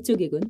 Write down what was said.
이쪽이군.